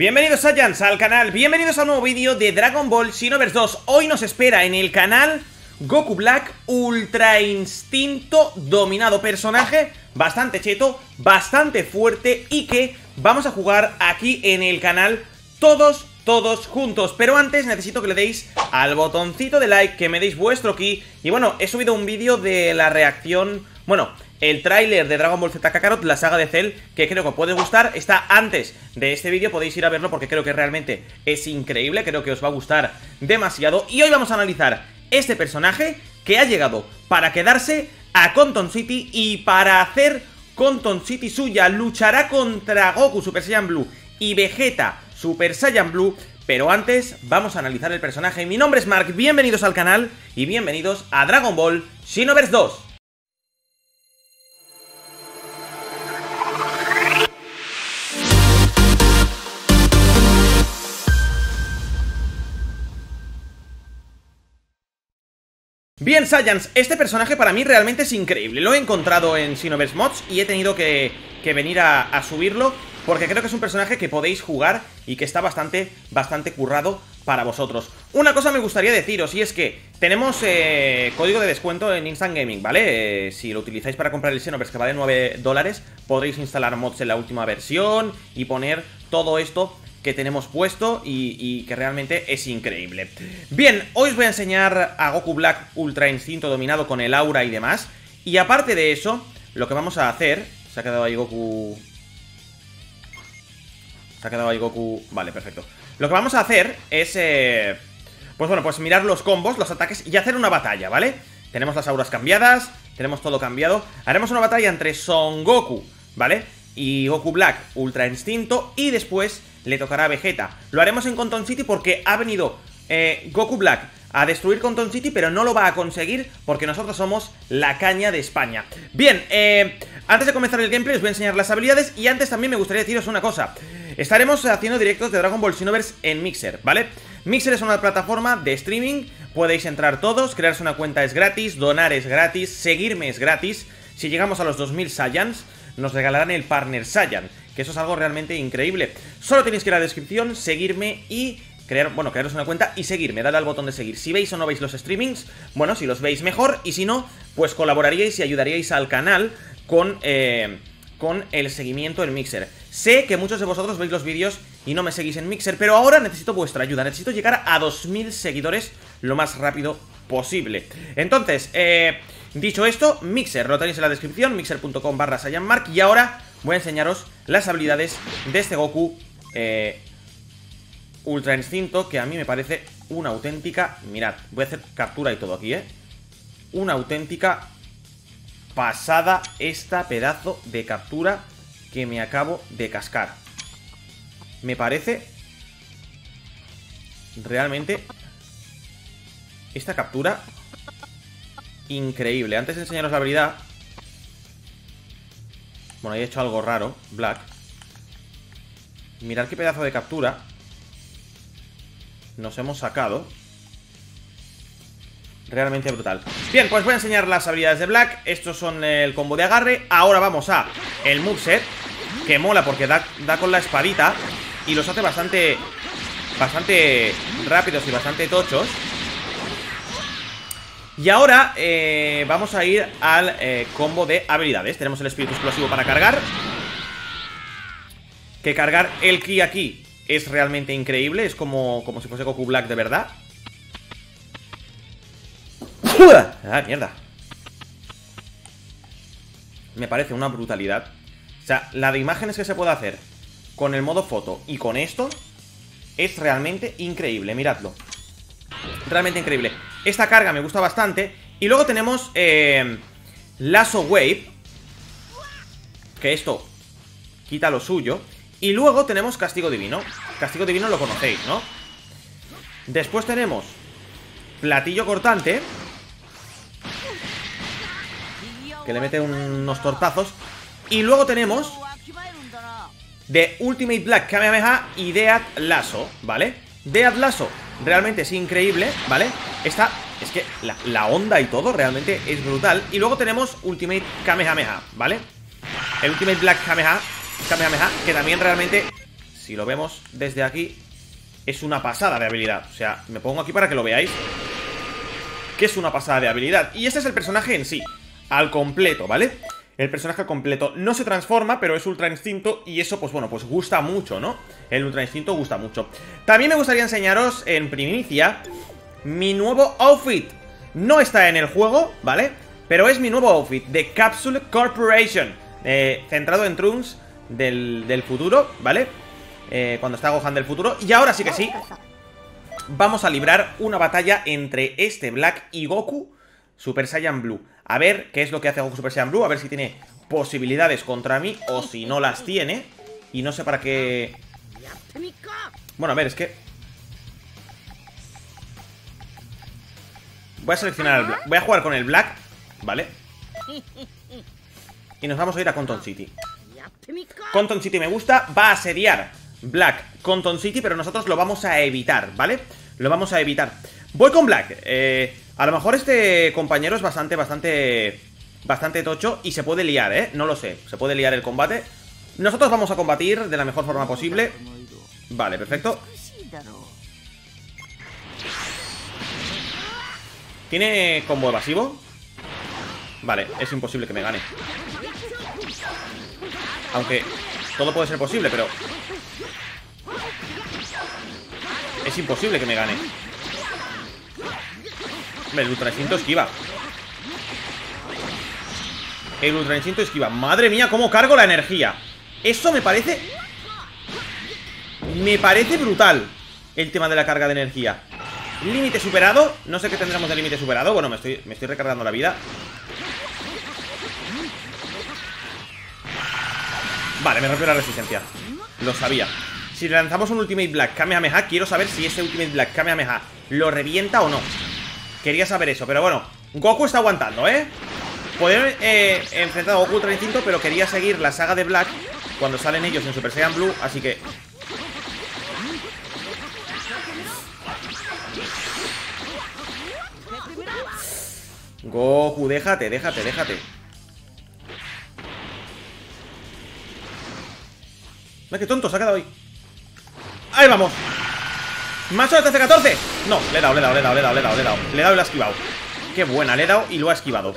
Bienvenidos Saiyans al canal, bienvenidos a un nuevo vídeo de Dragon Ball Xenoverse 2 Hoy nos espera en el canal Goku Black Ultra Instinto Dominado Personaje bastante cheto, bastante fuerte y que vamos a jugar aquí en el canal todos, todos juntos. Pero antes necesito que le deis al botoncito de like, que me deis vuestro ki. Y bueno, he subido un vídeo de la reacción, bueno el tráiler de Dragon Ball Z Kakarot, la saga de Cell, que creo que os puede gustar, está antes de este vídeo, podéis ir a verlo porque creo que realmente es increíble, creo que os va a gustar demasiado. Y hoy vamos a analizar este personaje que ha llegado para quedarse a Conton City y para hacer Conton City suya, luchará contra Goku Super Saiyan Blue y Vegeta Super Saiyan Blue pero antes vamos a analizar el personaje. Mi nombre es Mark, bienvenidos al canal y bienvenidos a Dragon Ball Xenoverse 2. Bien, Saiyans, este personaje para mí realmente es increíble Lo he encontrado en Xenoverse Mods y he tenido que, venir a, subirlo Porque creo que es un personaje que podéis jugar y que está bastante, bastante currado para vosotros Una cosa me gustaría deciros y es que tenemos eh, código de descuento en Instant Gaming, ¿vale? Eh, si lo utilizáis para comprar el Xenoverse que vale 9 dólares Podréis instalar mods en la última versión y poner todo esto que tenemos puesto y, que realmente es increíble. Bien, hoy os voy a enseñar a Goku Black Ultra Instinto dominado con el aura y demás. Y aparte de eso, lo que vamos a hacer... Se ha quedado ahí Goku... Se ha quedado ahí Goku... Vale, perfecto. Lo que vamos a hacer es... Eh, pues bueno, pues mirar los combos, los ataques y hacer una batalla, ¿vale? Tenemos las auras cambiadas, tenemos todo cambiado. Haremos una batalla entre Son Goku, ¿vale? Y Goku Black Ultra Instinto y después le tocará a Vegeta. Lo haremos en Conton City porque ha venido eh, Goku Black a destruir Conton City, pero no lo va a conseguir porque nosotros somos la caña de España. Bien, eh, antes de comenzar el gameplay os voy a enseñar las habilidades y antes también me gustaría deciros una cosa. Estaremos haciendo directos de Dragon Ball Xenoverse en Mixer, ¿vale? Mixer es una plataforma de streaming, podéis entrar todos, crearse una cuenta es gratis, donar es gratis, seguirme es gratis. Si llegamos a los 2000 Saiyans, nos regalarán el Partner Saiyan que eso es algo realmente increíble. Solo tenéis que ir a la descripción, seguirme y crear, bueno, crearos una cuenta y seguirme, dale al botón de seguir. Si veis o no veis los streamings, bueno, si los veis mejor, y si no, pues colaboraríais y ayudaríais al canal con, eh, con el seguimiento en Mixer. Sé que muchos de vosotros veis los vídeos y no me seguís en Mixer, pero ahora necesito vuestra ayuda, necesito llegar a 2000 seguidores lo más rápido posible. Entonces, eh, dicho esto, Mixer, lo tenéis en la descripción, mixer.com barra Mark y ahora voy a enseñaros las habilidades de este Goku eh, Ultra Instinto, que a mí me parece una auténtica... Mirad, voy a hacer captura y todo aquí, ¿eh? Una auténtica pasada esta pedazo de captura que me acabo de cascar. Me parece realmente esta captura increíble. Antes de enseñaros la habilidad, bueno, ahí he hecho algo raro, Black. Mirad qué pedazo de captura nos hemos sacado. Realmente brutal. Bien, pues voy a enseñar las habilidades de Black. Estos son el combo de agarre. Ahora vamos a el moveset, que mola porque da, da con la espadita y los hace bastante, bastante rápidos y bastante tochos. Y ahora eh, vamos a ir al eh, combo de habilidades. Tenemos el espíritu explosivo para cargar. Que cargar el ki aquí es realmente increíble. Es como, como si fuese Goku Black de verdad. ¡Ah, mierda! Me parece una brutalidad. O sea, la de imágenes que se puede hacer Con el modo foto y con esto Es realmente increíble, miradlo. Realmente increíble esta carga me gusta bastante Y luego tenemos eh, Lasso Wave Que esto quita lo suyo Y luego tenemos Castigo Divino Castigo Divino lo conocéis, ¿no? Después tenemos Platillo Cortante Que le mete unos tortazos Y luego tenemos De Ultimate Black Kamehameha y Dead Lasso, ¿vale? Dead Lasso realmente es increíble, ¿vale? Esta, es que la, onda y todo realmente es brutal Y luego tenemos Ultimate Kamehameha, ¿vale? El Ultimate Black Kamehameha, Kamehameha que también realmente si lo vemos desde aquí, es una pasada de habilidad. O sea, me pongo aquí para que lo veáis. Que es una pasada de habilidad. Y este es el personaje en sí, al completo, ¿vale? El personaje completo no se transforma, pero es ultra instinto y eso, pues bueno, pues gusta mucho, ¿no? El ultra instinto gusta mucho. También me gustaría enseñaros en primicia mi nuevo outfit. No está en el juego, ¿vale? Pero es mi nuevo outfit de Capsule Corporation, eh, centrado en Trunks del, futuro, ¿vale? Eh, cuando está Gohan del futuro. Y ahora sí que sí, vamos a librar una batalla entre este Black y Goku Super Saiyan Blue. A ver qué es lo que hace Goku Super Saiyan Blue, a ver si tiene posibilidades contra mí o si no las tiene. Y no sé para qué... Bueno, a ver, es que... Voy a seleccionar el Black. Voy a jugar con el Black, ¿vale? Y nos vamos a ir a Conton City. Conton City me gusta, va a asediar Black Conton City, pero nosotros lo vamos a evitar, ¿vale? Lo vamos a evitar. Voy con Black. Eh, a lo mejor este compañero es bastante, bastante... Bastante tocho y se puede liar, ¿eh? No lo sé, se puede liar el combate Nosotros vamos a combatir de la mejor forma posible Vale, perfecto ¿Tiene combo evasivo? Vale, es imposible que me gane. Aunque todo puede ser posible, pero Es imposible que me gane. El ultra instinto esquiva. El ultra instinto esquiva. Madre mía, cómo cargo la energía. Eso me parece Me parece brutal El tema de la carga de energía Límite superado. No sé qué tendremos de límite superado. Bueno, me estoy, me estoy recargando la vida. Vale, me rompió la resistencia. Lo sabía. Si lanzamos un Ultimate Black Kamehameha Quiero saber si ese Ultimate Black Kamehameha Lo revienta o no. Quería saber eso, pero bueno Goku está aguantando, ¿eh? Poder eh, enfrentar a Goku Ultra Instinto Pero quería seguir la saga de Black Cuando salen ellos en Super Saiyan Blue Así que... Goku, déjate, déjate, déjate. Mira qué tonto, se ha quedado ahí ¡Ahí vamos! ¿Macho de TC14? No, le he dado, le he dado, le he dado, le he dado, le he dado, le he dado. Le he dado y lo ha esquivado. Qué buena, le he dado y lo ha esquivado.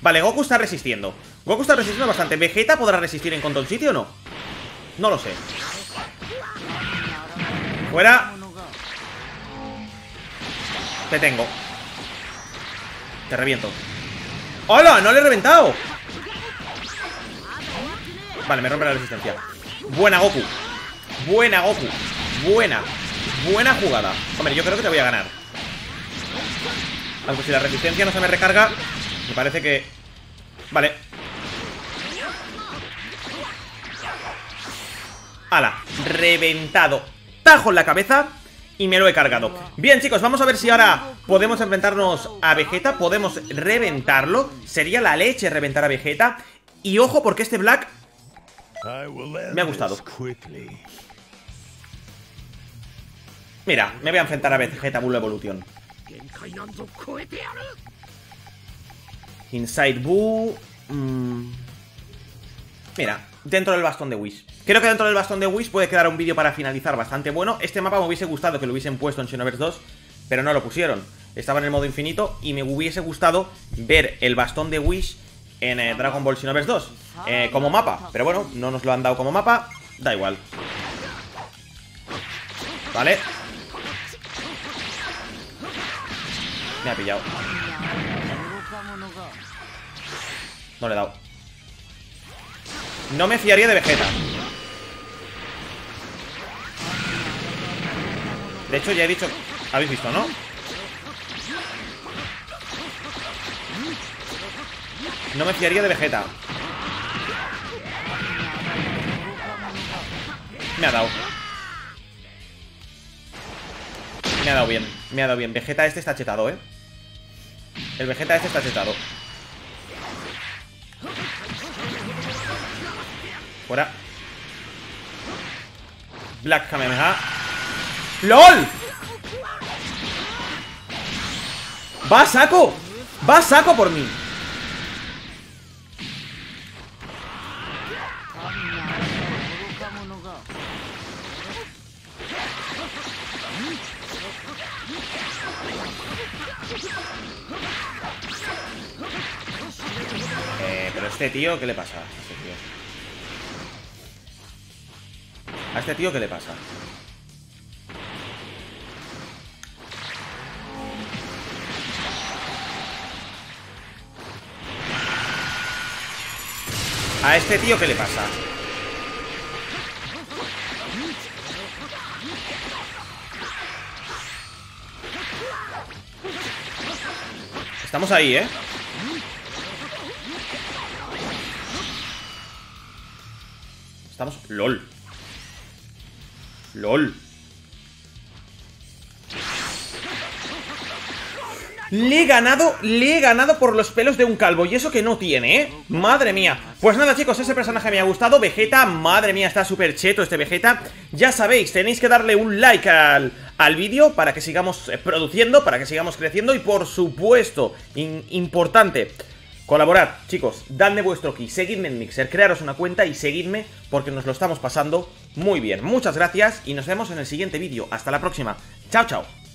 Vale, Goku está resistiendo. Goku está resistiendo bastante. ¿Vegeta podrá resistir en Control City o no? No lo sé. Fuera Te tengo. Te reviento. ¡Hola! ¡No le he reventado! Vale, me rompe la resistencia. Buena Goku. Buena Goku. Buena. Buena jugada. Hombre, yo creo que te voy a ganar. Aunque si la resistencia no se me recarga Me parece que... Vale. ¡Hala! Reventado. Tajo en la cabeza y me lo he cargado Bien chicos, vamos a ver si ahora podemos enfrentarnos a Vegeta Podemos reventarlo Sería la leche reventar a Vegeta Y ojo porque este Black Me ha gustado Mira, me voy a enfrentar a Vegeta Bull Evolution. Inside Buu. Mm. Mira, dentro del bastón de Wish. Creo que dentro del bastón de Wish puede quedar un vídeo para finalizar bastante bueno. Este mapa me hubiese gustado que lo hubiesen puesto en Xenoverse 2, pero no lo pusieron. Estaba en el modo infinito y me hubiese gustado ver el bastón de Wish en eh, Dragon Ball Xenoverse 2 eh, como mapa. Pero bueno, no nos lo han dado como mapa, da igual. Vale, Me ha pillado. No le he dado. No me fiaría de Vegeta. De hecho, ya he dicho... Habéis visto, ¿no? No me fiaría de Vegeta. Me ha dado. Me ha dado bien. Me ha dado bien. Vegeta este está chetado, ¿eh? El Vegeta este está chetado. Fuera. Black Kamehameha. ¡LOL! ¡Va saco! ¡Va saco por mí! Eh, pero este tío, ¿qué le pasa? ¿A este tío qué le pasa? ¿A este tío qué le pasa? Estamos ahí, ¿eh? Estamos... LOL LOL. Le he ganado, le he ganado por los pelos de un calvo Y eso que no tiene, ¿eh? Madre mía. Pues nada chicos, ese personaje me ha gustado Vegeta, madre mía, está súper cheto este Vegeta. Ya sabéis, tenéis que darle un like al, al vídeo Para que sigamos eh, produciendo, para que sigamos creciendo Y por supuesto, importante Colaborad, chicos, dadme vuestro key, seguidme en Mixer, crearos una cuenta y seguidme porque nos lo estamos pasando muy bien. Muchas gracias y nos vemos en el siguiente vídeo. Hasta la próxima. Chao, chao.